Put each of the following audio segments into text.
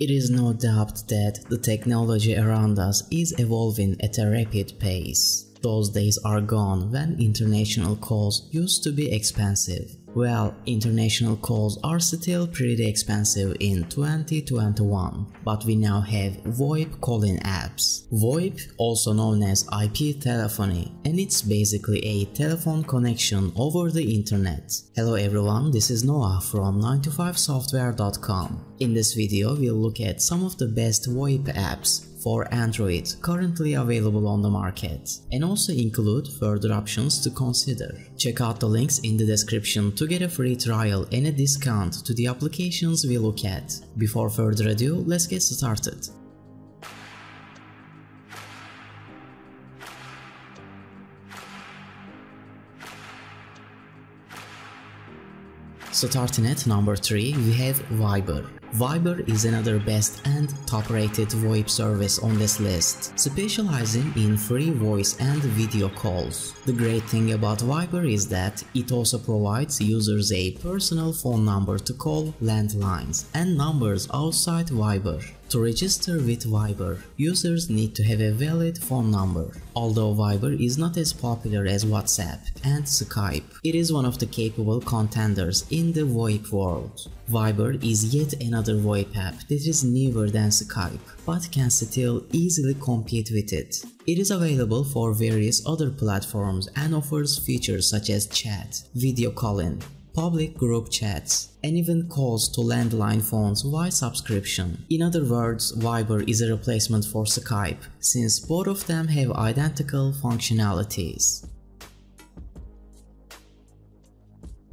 It is no doubt that the technology around us is evolving at a rapid pace. Those days are gone when international calls used to be expensive. Well, international calls are still pretty expensive in 2021, but we now have VoIP calling apps. VoIP, also known as IP telephony, and it's basically a telephone connection over the internet. Hello everyone, this is Noah from 9to5software.com. In this video, we'll look at some of the best VoIP apps for Android currently available on the market and also include further options to consider. Check out the links in the description to get a free trial and a discount to the applications we look at. Before further ado, let's get started. Starting at number 3, we have Viber. Viber is another best and top rated VoIP service on this list, specializing in free voice and video calls. The great thing about Viber is that it also provides users a personal phone number to call landlines and numbers outside Viber. To register with Viber, users need to have a valid phone number. Although Viber is not as popular as WhatsApp and Skype, it is one of the capable contenders in the VoIP world. Viber is yet another VoIP app that is newer than Skype, but can still easily compete with it. It is available for various other platforms and offers features such as chat, video calling, public group chats, and even calls to landline phones via subscription. In other words, Viber is a replacement for Skype, since both of them have identical functionalities.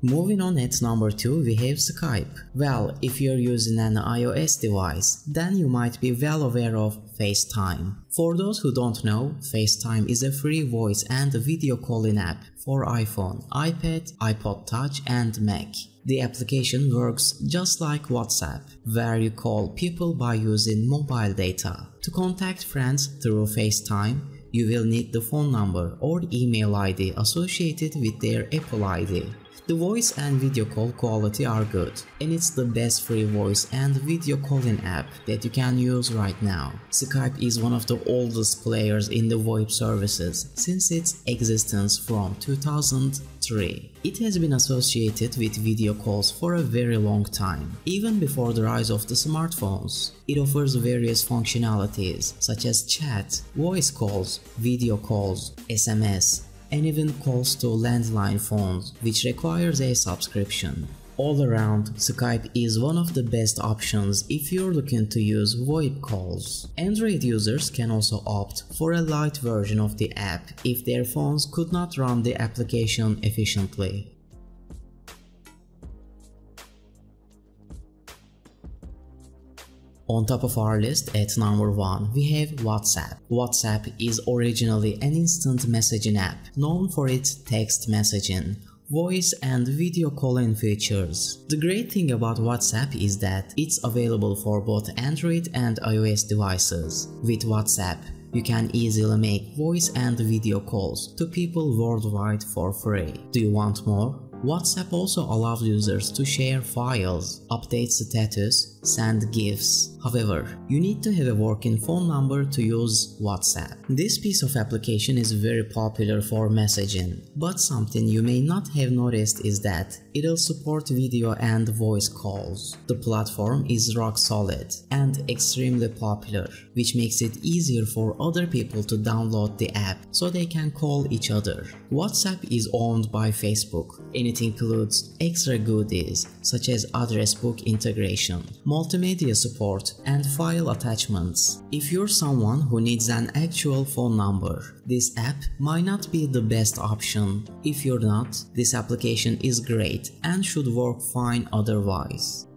Moving on at number 2 we have Skype. Well, if you're using an iOS device, then you might be well aware of FaceTime. For those who don't know, FaceTime is a free voice and video calling app for iPhone, iPad, iPod Touch and Mac. The application works just like WhatsApp, where you call people by using mobile data. To contact friends through FaceTime, you will need the phone number or email ID associated with their Apple ID. The voice and video call quality are good, and it's the best free voice and video calling app that you can use right now. Skype is one of the oldest players in the VoIP services since its existence from 2003. It has been associated with video calls for a very long time, even before the rise of the smartphones. It offers various functionalities such as chat, voice calls, video calls, SMS, and even calls to landline phones, which requires a subscription. All around, Skype is one of the best options if you're looking to use VoIP calls. Android users can also opt for a light version of the app if their phones could not run the application efficiently. On top of our list at number 1 we have WhatsApp. WhatsApp is originally an instant messaging app known for its text messaging, voice and video calling features. The great thing about WhatsApp is that it's available for both Android and iOS devices. With WhatsApp, you can easily make voice and video calls to people worldwide for free. Do you want more? WhatsApp also allows users to share files, update status, send GIFs. However, you need to have a working phone number to use WhatsApp. This piece of application is very popular for messaging, but something you may not have noticed is that it'll support video and voice calls. The platform is rock solid and extremely popular, which makes it easier for other people to download the app so they can call each other. WhatsApp is owned by Facebook and it includes extra goodies such as address book integration, multimedia support, and file attachments. If you're someone who needs an actual phone number, this app might not be the best option. If you're not, this application is great and should work fine otherwise.